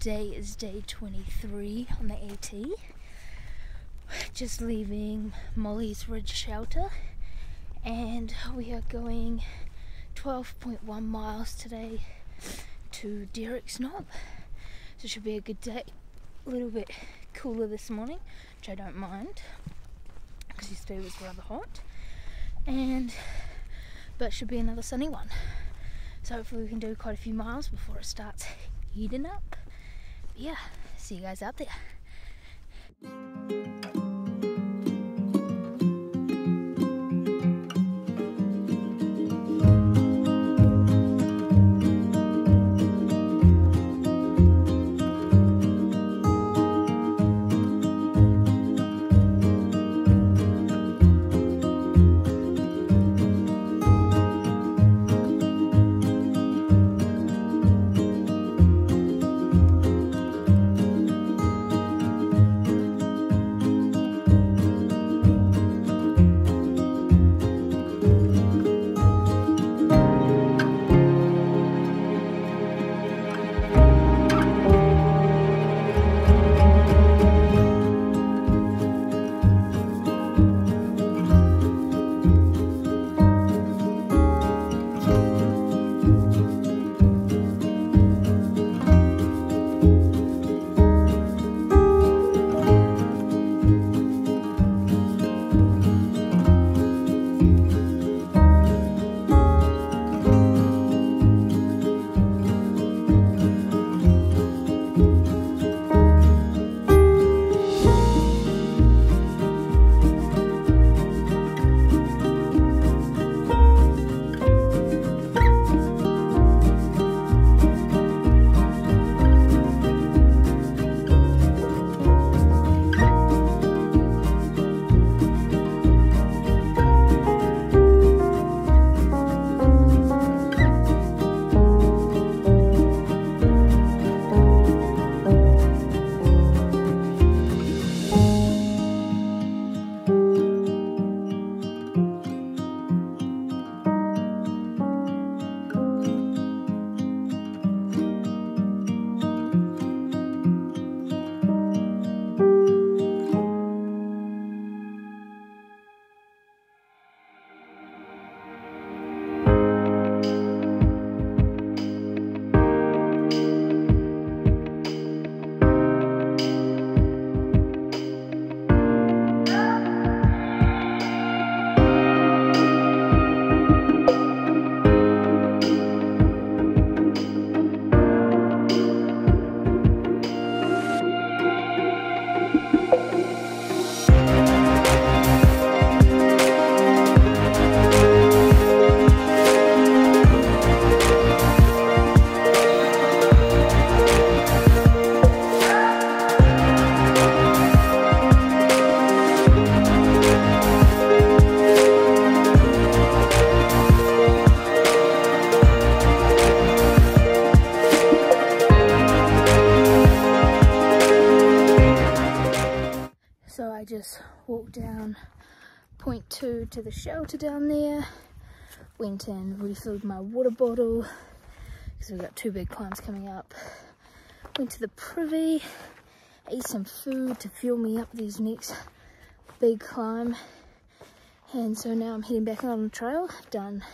Today is day 23 on the AT. Just leaving Mollies Ridge Shelter and we are going 12.1 miles today to Derrick's Knob. So it should be a good day. A little bit cooler this morning, which I don't mind because yesterday was rather hot. And but should be another sunny one. So hopefully we can do quite a few miles before it starts heating up yeah, see you guys out there. I just walked down point 0.2 to the shelter down there, went and refilled my water bottle because we've got two big climbs coming up. Went to the privy, ate some food to fuel me up these next big climb. And so now I'm heading back on the trail. done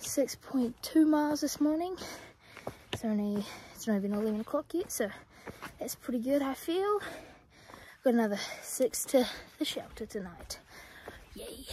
6.2 miles this morning. It's only, it's not even 11 o'clock yet, so that's pretty good, I feel. Got another six to the shelter tonight. Yay.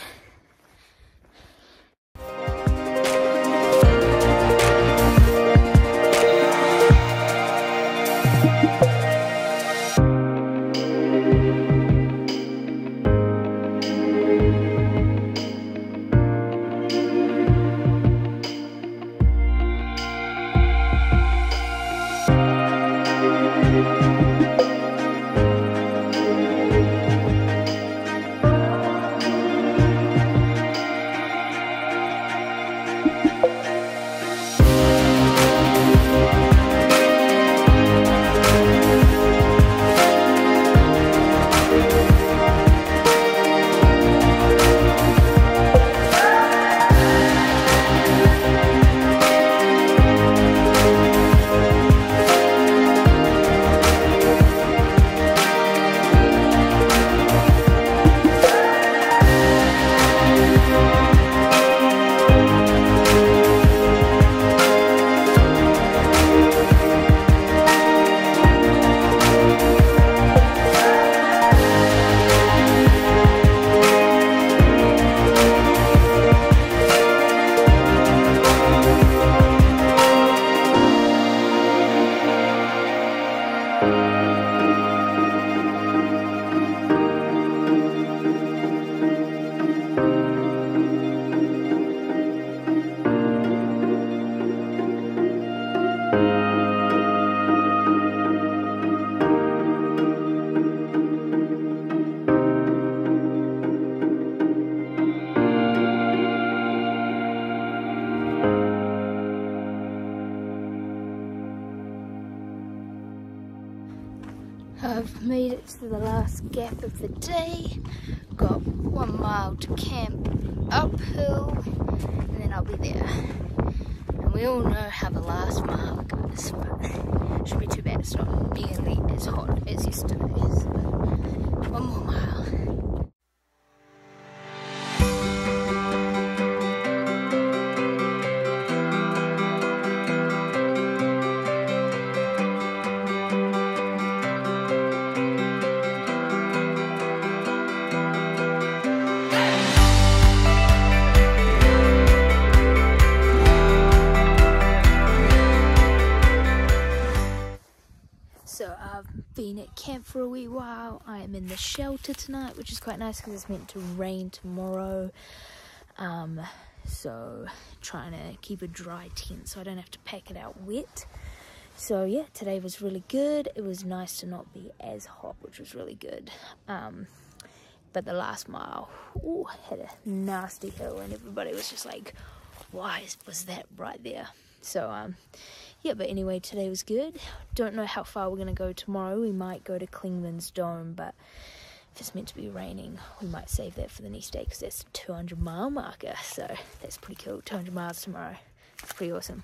Last gap of the day. Got one mile to camp uphill, and then I'll be there. And we all know how the last mile goes, but it should be too bad. It's not nearly as hot as yesterday's. For a wee while. I am in the shelter tonight, which is quite nice because it's meant to rain tomorrow. Um, so trying to keep a dry tent so I don't have to pack it out wet. So yeah, today was really good. It was nice to not be as hot, which was really good. Um, but the last mile, ooh, had a nasty hill, and everybody was just like, "Why was that right there?" So um, yeah, but anyway, today was good. Don't know how far we're gonna go tomorrow. We might go to Clingman's Dome, but if it's meant to be raining, we might save that for the next day because that's a 200 mile marker. So that's pretty cool. 200 miles tomorrow. It's pretty awesome.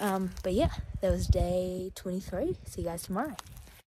Um, but yeah, that was day 23. See you guys tomorrow.